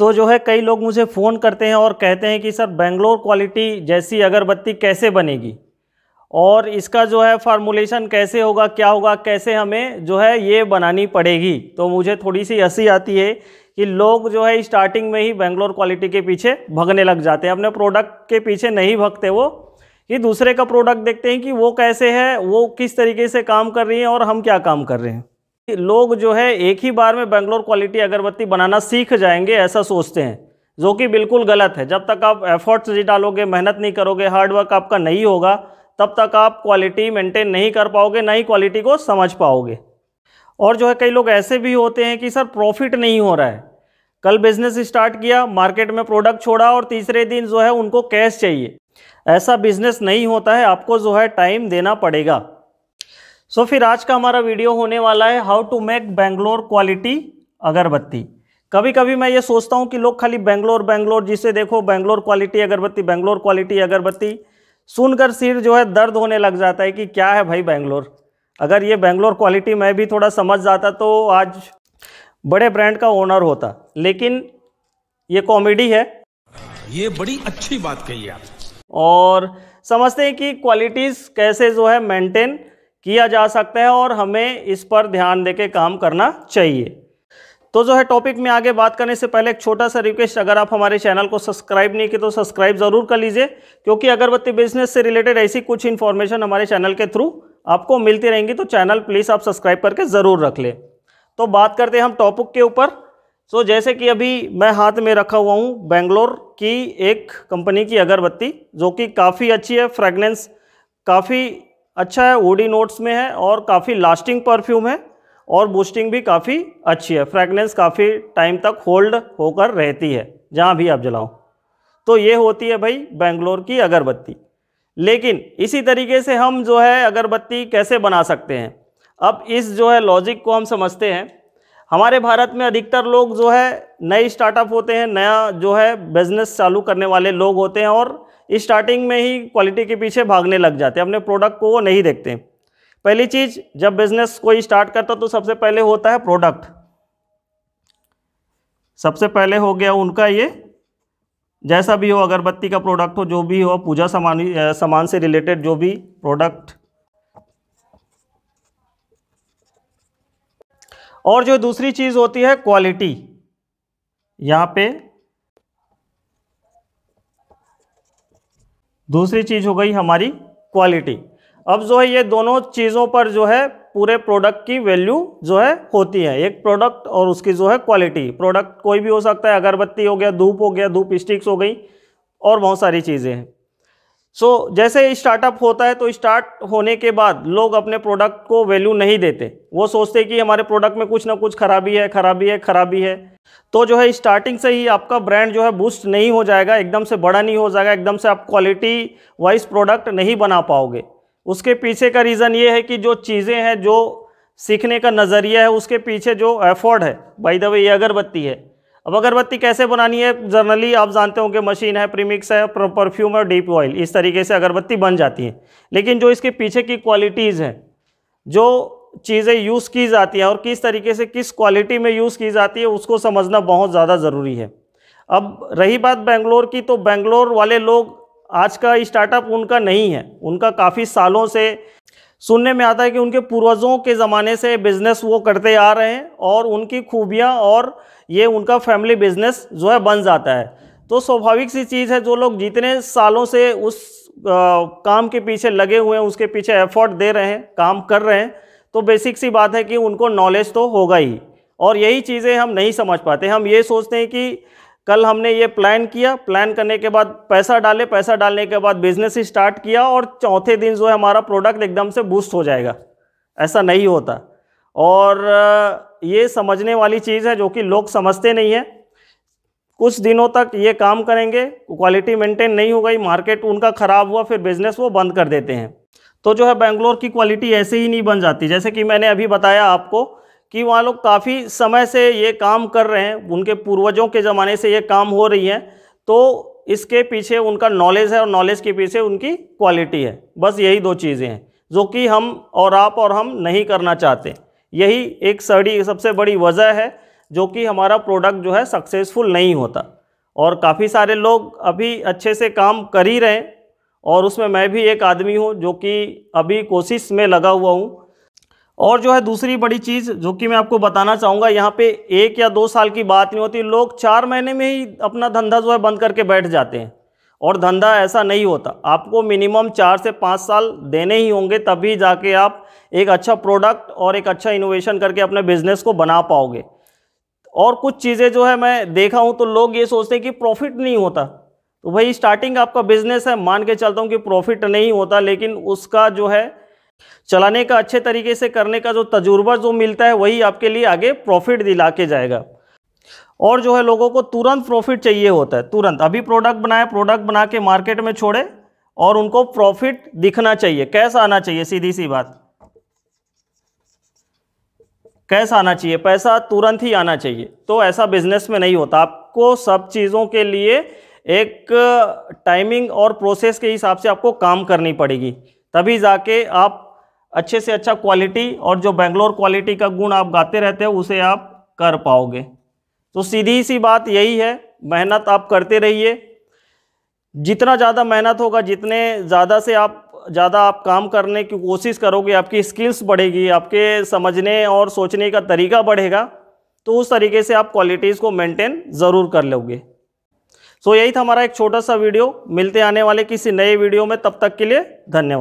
तो जो है कई लोग मुझे फ़ोन करते हैं और कहते हैं कि, सर बेंगलोर क्वालिटी जैसी अगरबत्ती कैसे बनेगी? और इसका जो है फार्मूलेशन कैसे होगा, क्या होगा, कैसे हमें जो है ये बनानी पड़ेगी। तो मुझे थोड़ी सी हँसी आती है कि लोग जो है स्टार्टिंग में ही बेंगलोर क्वालिटी के पीछे भगने लग जाते हैं। अपने प्रोडक्ट के पीछे नहीं भगते वो, कि दूसरे का प्रोडक्ट देखते हैं कि वो कैसे है, वो किस तरीके से काम कर रही है और हम क्या काम कर रहे हैं। लोग जो है एक ही बार में बेंगलोर क्वालिटी अगरबत्ती बनाना सीख जाएँगे, ऐसा सोचते हैं, जो कि बिल्कुल गलत है। जब तक आप एफर्ट्स नहीं डालोगे, मेहनत नहीं करोगे हार्डवर्क आपका नहीं होगा, तब तक आप क्वालिटी मेंटेन नहीं कर पाओगे ना ही क्वालिटी को समझ पाओगे। और जो है, कई लोग ऐसे भी होते हैं कि सर प्रॉफिट नहीं हो रहा है। कल बिज़नेस स्टार्ट किया मार्केट में प्रोडक्ट छोड़ा और तीसरे दिन जो है उनको कैश चाहिए। ऐसा बिज़नेस नहीं होता है, आपको जो है टाइम देना पड़ेगा। सो so, फिर आज का हमारा वीडियो होने वाला है how to make Bangalore quality अगरबत्ती। कभी कभी मैं ये सोचता हूँ कि लोग खाली बेंगलोर बेंगलोर जिसे देखो बेंगलोर क्वालिटी अगरबत्ती बेंगलोर क्वालिटी अगरबत्ती सुनकर सिर जो है दर्द होने लग जाता है कि क्या है भाई बेंगलोर अगर ये बेंगलोर क्वालिटी मैं भी थोड़ा समझ जाता तो आज बड़े ब्रांड का ओनर होता। लेकिन ये कॉमेडी है। ये बड़ी अच्छी बात कही आप। और समझते हैं कि क्वालिटीज़ कैसे जो है मेंटेन किया जा सकता है और हमें इस पर ध्यान देके काम करना चाहिए। तो जो है टॉपिक में आगे बात करने से पहले एक छोटा सा रिक्वेस्ट अगर आप हमारे चैनल को सब्सक्राइब नहीं किए तो सब्सक्राइब ज़रूर कर लीजिए, क्योंकि अगरबत्ती बिज़नेस से रिलेटेड ऐसी कुछ इन्फॉर्मेशन हमारे चैनल के थ्रू आपको मिलती रहेंगी तो चैनल प्लीज़ आप सब्सक्राइब करके ज़रूर रख लें। तो बात करते हैं हम टॉपिक के ऊपर। सो जैसे कि अभी मैं हाथ में रखा हुआ हूँ बेंगलोर की एक कंपनी की अगरबत्ती, जो कि काफ़ी अच्छी है फ्रेगनेंस काफ़ी अच्छा है ओडी नोट्स में है और काफ़ी लास्टिंग परफ्यूम है और बूस्टिंग भी काफ़ी अच्छी है। फ्रेगनेंस काफ़ी टाइम तक होल्ड होकर रहती है, जहाँ भी आप जलाओ। तो ये होती है भाई बेंगलोर की अगरबत्ती। लेकिन इसी तरीके से हम जो है अगरबत्ती कैसे बना सकते हैं? अब इस जो है लॉजिक को हम समझते हैं। हमारे भारत में अधिकतर लोग जो है नए स्टार्टअप होते हैं, नया जो है बिज़नेस चालू करने वाले लोग होते हैं और स्टार्टिंग में ही क्वालिटी के पीछे भागने लग जाते हैं, अपने प्रोडक्ट को वो नहीं देखते। पहली चीज़, जब बिज़नेस कोई स्टार्ट करता तो सबसे पहले होता है प्रोडक्ट सबसे पहले हो गया उनका ये, जैसा भी हो, अगरबत्ती का प्रोडक्ट हो, जो भी हो, पूजा सामान सामान से रिलेटेड जो भी प्रोडक्ट और जो दूसरी चीज़ होती है क्वालिटी यहाँ पे दूसरी चीज़ हो गई हमारी क्वालिटी अब जो है ये दोनों चीज़ों पर जो है पूरे प्रोडक्ट की वैल्यू जो है होती है। एक प्रोडक्ट और उसकी जो है क्वालिटी प्रोडक्ट कोई भी हो सकता है, अगरबत्ती हो गया, धूप हो गया, धूप स्टिक्स हो गई, और बहुत सारी चीज़ें हैं। सो so, जैसे स्टार्टअप होता है तो स्टार्ट होने के बाद लोग अपने प्रोडक्ट को वैल्यू नहीं देते। वो सोचते कि हमारे प्रोडक्ट में कुछ ना कुछ खराबी है खराबी है खराबी है। तो जो है स्टार्टिंग से ही आपका ब्रांड जो है बूस्ट नहीं हो जाएगा एकदम से बड़ा नहीं हो जाएगा एकदम से आप क्वालिटी वाइज प्रोडक्ट नहीं बना पाओगे। उसके पीछे का रीज़न ये है कि जो चीज़ें हैं जो सीखने का नज़रिया है उसके पीछे जो एफर्ड है बाई द वे ये अगरबत्ती है। अब अगरबत्ती कैसे बनानी है? जनरली आप जानते हो कि मशीन है प्रीमिक्स है परफ्यूम और डीप ऑयल इस तरीके से अगरबत्ती बन जाती है। लेकिन जो इसके पीछे की क्वालिटीज़ हैं, जो चीज़ें यूज़ की जाती हैं और किस तरीके से किस क्वालिटी में यूज़ की जाती है, उसको समझना बहुत ज़्यादा ज़रूरी है। अब रही बात बेंगलोर की तो बेंगलोर वाले लोग आज का स्टार्टअप उनका नहीं है। उनका काफ़ी सालों से सुनने में आता है कि उनके पूर्वजों के ज़माने से बिज़नेस वो करते आ रहे हैं और उनकी खूबियाँ और ये उनका फैमिली बिज़नेस जो है बन जाता है। तो स्वाभाविक सी चीज़ है जो लोग जितने सालों से उस आ, काम के पीछे लगे हुए हैं उसके पीछे एफर्ट दे रहे हैं काम कर रहे हैं तो बेसिक सी बात है कि उनको नॉलेज तो होगा ही। और यही चीज़ें हम नहीं समझ पाते। हम ये सोचते हैं कि कल हमने ये प्लान किया। प्लान करने के बाद पैसा डाले। पैसा डालने के बाद बिज़नेस स्टार्ट किया और चौथे दिन जो है हमारा प्रोडक्ट एकदम से बूस्ट हो जाएगा। ऐसा नहीं होता। और ये समझने वाली चीज़ है जो कि लोग समझते नहीं है। कुछ दिनों तक ये काम करेंगे। क्वालिटी मेंटेन नहीं हो गई। मार्केट उनका ख़राब हुआ, फिर बिज़नेस वो बंद कर देते हैं। तो जो है बेंगलोर की क्वालिटी ऐसे ही नहीं बन जाती। जैसे कि मैंने अभी बताया आपको कि वहाँ लोग काफ़ी समय से ये काम कर रहे हैं, उनके पूर्वजों के ज़माने से ये काम हो रही है तो इसके पीछे उनका नॉलेज है और नॉलेज के पीछे उनकी क्वालिटी है। बस यही दो चीज़ें हैं, जो कि हम और आप और हम नहीं करना चाहते। यही एक सड़ी सबसे बड़ी वजह है, जो कि हमारा प्रोडक्ट जो है सक्सेसफुल नहीं होता। और काफ़ी सारे लोग अभी अच्छे से काम कर ही रहे हैं, और उसमें मैं भी एक आदमी हूँ, जो कि अभी कोशिश में लगा हुआ हूँ और जो है दूसरी बड़ी चीज़ जो कि मैं आपको बताना चाहूँगा, यहाँ पे एक या दो साल की बात नहीं होती, लोग चार महीने में ही अपना धंधा जो है बंद करके बैठ जाते हैं। और धंधा ऐसा नहीं होता, आपको मिनिमम चार से पाँच साल देने ही होंगे, तभी जाके आप एक अच्छा प्रोडक्ट और एक अच्छा इनोवेशन करके अपने बिज़नेस को बना पाओगे। और कुछ चीज़ें जो है मैं देखा हूँ तो लोग ये सोचते हैं कि प्रॉफिट नहीं होता। तो भाई स्टार्टिंग आपका बिज़नेस है, मान के चलता हूँ कि प्रॉफिट नहीं होता, लेकिन उसका जो है चलाने का अच्छे तरीके से करने का जो तजुर्बा जो मिलता है, वही आपके लिए आगे प्रॉफिट दिला के जाएगा। और जो है लोगों को तुरंत प्रॉफिट चाहिए होता है, तुरंत। अभी प्रोडक्ट बनाए प्रोडक्ट बना के मार्केट में छोड़े और उनको प्रॉफिट दिखना चाहिए। कैसा आना चाहिए? सीधी सी बात। कैसा आना चाहिए? पैसा तुरंत ही आना चाहिए। तो ऐसा बिज़नेस में नहीं होता। आपको सब चीज़ों के लिए एक टाइमिंग और प्रोसेस के हिसाब से आपको काम करनी पड़ेगी। तभी जाके आप अच्छे से अच्छा क्वालिटी और जो बेंगलोर क्वालिटी का गुण आप गाते रहते हो, उसे आप कर पाओगे। तो सीधी सी बात यही है, मेहनत आप करते रहिए। जितना ज़्यादा मेहनत होगा, जितने ज़्यादा से आप, ज़्यादा आप काम करने की कोशिश करोगे, आपकी स्किल्स बढ़ेगी, आपके समझने और सोचने का तरीका बढ़ेगा तो उस तरीके से आप क्वालिटीज़ को मेंटेन ज़रूर कर लोगे। सो यही था हमारा एक छोटा सा वीडियो मिलते आने वाले किसी नए वीडियो में। तब तक के लिए धन्यवाद।